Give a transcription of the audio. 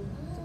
Mm-hmm.